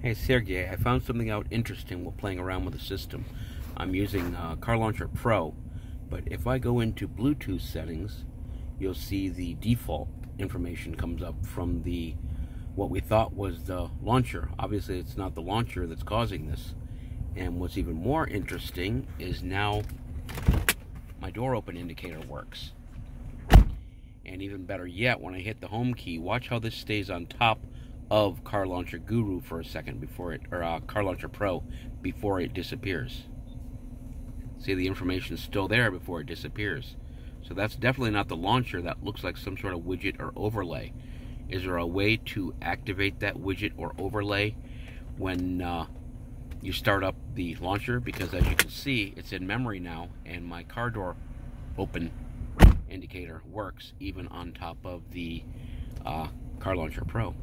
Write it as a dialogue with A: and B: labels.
A: Hey Sergey, I found something out interesting while playing around with the system. I'm using uh, Car Launcher Pro, but if I go into Bluetooth settings, you'll see the default information comes up from the what we thought was the launcher. Obviously, it's not the launcher that's causing this. And what's even more interesting is now my door open indicator works. And even better yet, when I hit the home key, watch how this stays on top of Car Launcher Guru for a second before it, or uh, Car Launcher Pro, before it disappears. See, the information is still there before it disappears. So that's definitely not the launcher. That looks like some sort of widget or overlay. Is there a way to activate that widget or overlay when uh, you start up the launcher? Because as you can see, it's in memory now, and my car door open indicator works even on top of the uh, Car Launcher Pro.